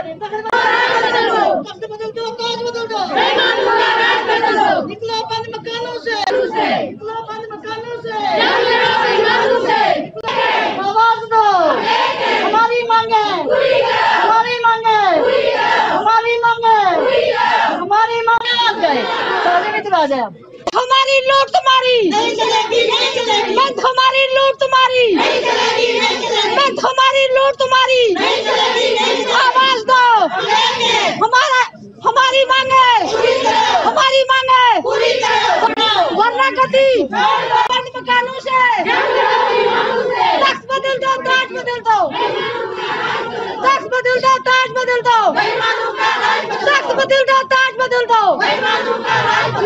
ऊँचा आवाज़ दिया दे तख्त बदल दो आवाज़ बदल दो निकलो बंद मकानों से। निकलो बंद मकानों से। आवाज़ दो। हमारी मांगे हमारी मांगे हमारी मांगे हमारी मांगे आ गए। सारे मित्र आ जाए। हमारी लूट तुम्हारी। बंद हमारी लूट तुम्हारी। बंद हमारी लूट तुम्हारी आवाज़ दो हमारा हमारी मांगे हमारी मांगे वरना गति बंद मकानों से तख्त बदल दो ताज बदल दो तख्त बदल दो ताज बदल दो। तख्त बदल दो ताज बदल दो।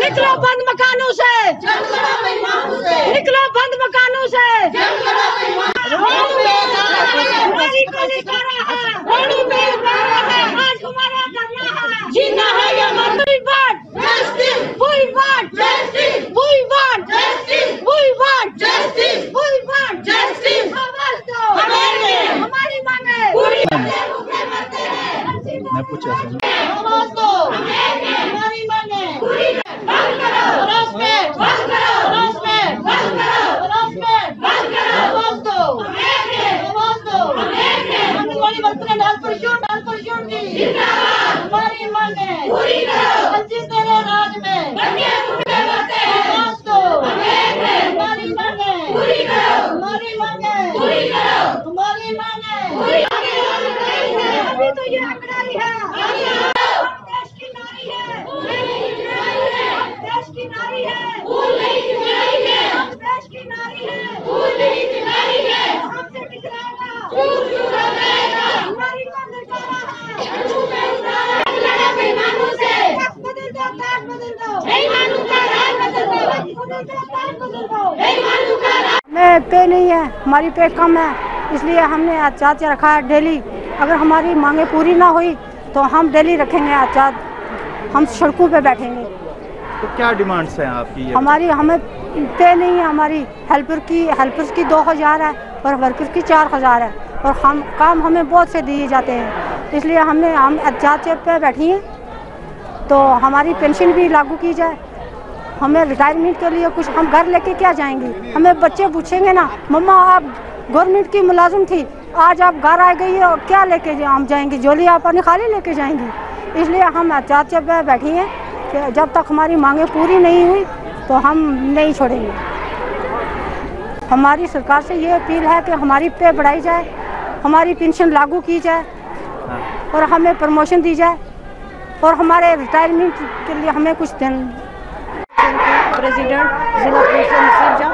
निकलो बंद मकानों से। निकलो बंद मकानों से हमारी गोली खा रहा है आज हमारा करना है जीना है या मरना We want justice. We want justice. We want justice. We want justice. We want justice. आवाज़ दो हमारी मांगे मैं पूछा था आवाज़ दो हमारी मांगे हरासमेंट हरासमेंट हरासमेंट आवाज़ दो आवाज़ दो आंगनबाड़ी वर्कर डाल पर शोर डाल पर शोर की हमारी करो बच्चे तेरे राज में। आवाज़ दो हमारी मांगे हमारी मांगे पूरी मांगे अभी तो ये अंगड़ाई है हम देश की नारी है हम देश की नारी है हम देश की नारी है हमसे टकराएगा हमारी मांगे जाना है ताज बदल दो ताज बदल दो ताज बदल दो ताज बदल दो हमें पे नहीं है हमारी पे कम है इसलिए हमने से रखा है डेली। अगर हमारी मांगे पूरी ना हुई तो हम डेली रखेंगे एहतियात हम सड़कों पे बैठेंगे। तो क्या डिमांड्स हैं आपकी हमारी हमें पे नहीं है हमारी हेल्पर की हेल्पर्स की दो हज़ार है और वर्कर्स की चार हज़ार है। और हम काम हमें बहुत से दिए जाते हैं। इसलिए हमने हम एहतियात पे बैठी हैं तो हमारी पेंशन भी लागू की जाए। हमें रिटायरमेंट के लिए कुछ हम घर लेके क्या जाएँगे? हमें बच्चे पूछेंगे ना मम्मा आप गवर्नमेंट की मुलाजिम थी आज आप घर आ गई है और क्या लेके हम जाएँगे? जोली आप अपनी खाली लेके जाएँगी? इसलिए हम एहतियात पे बैठी हैं कि जब तक हमारी मांगे पूरी नहीं हुई तो हम नहीं छोड़ेंगे। हमारी सरकार से ये अपील है कि हमारी पे बढ़ाई जाए हमारी पेंशन लागू की जाए और हमें प्रमोशन दी जाए और हमारे रिटायरमेंट के लिए हमें कुछ दिन प्रेसिडेंट जिला परिषद नसीबजा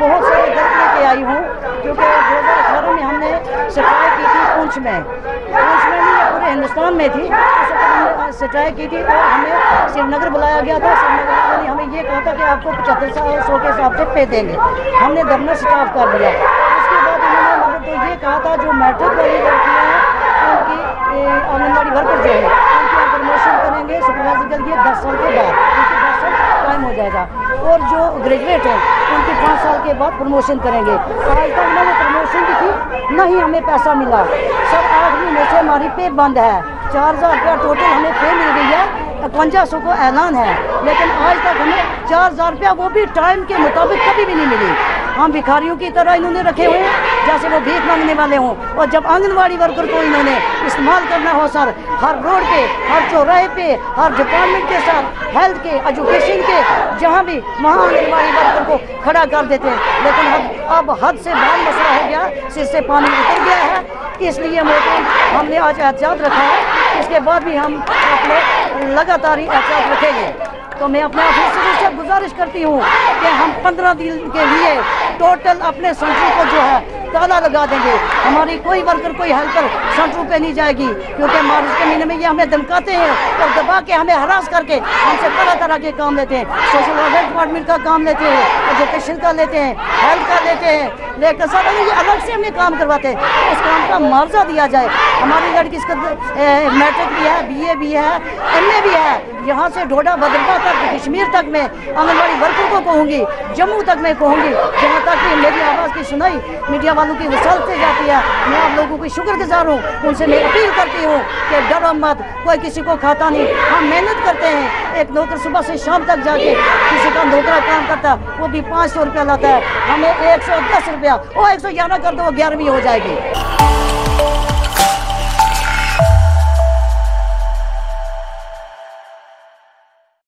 बहुत सारे दर्द लेके आई हूँ, क्योंकि दो हज़ार अठारह में हमने सफ़ाई की थी पूंछ में। पूंछ में नहीं पूरे हिंदुस्तान में थी सफ़ाई की थी और हमें श्रीनगर बुलाया गया था। श्रीनगर वालों ने हमें ये कहा था कि आपको पचहत्तर सौ के हिसाब से पे देंगे। हमने धरना स्टाफ कर दिया। उसके बाद उन्होंने मतलब तो ये कहा था, जो मैट्रिक वाली लड़कियाँ हैं, उनकी आंगनबाड़ी वर्कर जो है, उनकी प्रमोशन करेंगे सुपरवाइजर के लिए दस साल के बाद। टाइम हो जाएगा। और जो ग्रेजुएट हैं, उनकी पाँच साल के बाद प्रमोशन करेंगे। आज तक ना वो प्रमोशन की थी ना ही हमें पैसा मिला। सर आठ महीने से हमारी पे बंद है। चार हज़ार रुपया टोटल हमें पे मिल गई है। इकवंजा सौ को ऐलान है। लेकिन आज तक हमें चार हज़ार रुपया वो भी टाइम के मुताबिक कभी भी नहीं मिली। हम भिखारियों की तरह इन्होंने रखे हुए हैं, जैसे वो भीख मांगने वाले हों। और जब आंगनबाड़ी वर्कर को इन्होंने इस्तेमाल करना हो, सर, हर रोड पे हर चौराहे पे, हर डिपार्टमेंट के साथ हेल्थ के एजुकेशन के, जहाँ भी वहाँ आंगनबाड़ी वर्कर को खड़ा कर देते हैं। लेकिन अब अब हद से बाल मसला हो गया, सिर से पानी उतर गया है। इसलिए मोदी, हमने आज एहतियात रखा है। इसके बाद भी हम अपने लगातार ही एहतियात रखेंगे। तो मैं अपने ऑफिसरों से गुजारिश करती हूँ कि हम पंद्रह दिन के लिए टोटल अपने सेंटर को जो है ताला लगा देंगे। हमारी कोई वर्कर कोई हेल्पर सेंटरों पे नहीं जाएगी, क्योंकि मार्च के महीने में ये हमें धमकाते हैं और दबा के हमें हरास करके हमसे तरह तरह के काम लेते हैं। सोशल वेलफेयर डिपार्टमेंट का काम लेते हैं एजुकेशन का लेते हैं हेल्थ का लेते हैं। लेकर सर ये अलग से हमें काम करवाते हैं। उस काम का मुआवजा दिया जाए। हमारी लड़की इसका मैट्रिक भी है बीए भी है एमए भी है। यहाँ से डोडा भद्रता तक, कश्मीर तक में आंगनबाड़ी वर्कर को कहूँगी, जम्मू तक मैं कहूँगी। जहाँ तक कि मेरी आवाज़ की सुनाई मीडिया वालों की वसालते जाती है। मैं आप लोगों की शुक्रगुजार हूँ। उनसे मैं अपील करती हूँ कि डरो मत, कोई किसी को खाता नहीं। हम मेहनत करते हैं। एक नौकर सुबह से शाम तक जाके किसी का नौकरा काम करता, वो भी पाँच सौ रुपया लाता है। हमें एक सौ दस रुपया वो एक सौ ग्यारह कर दो ग्यारहवीं हो जाएगी।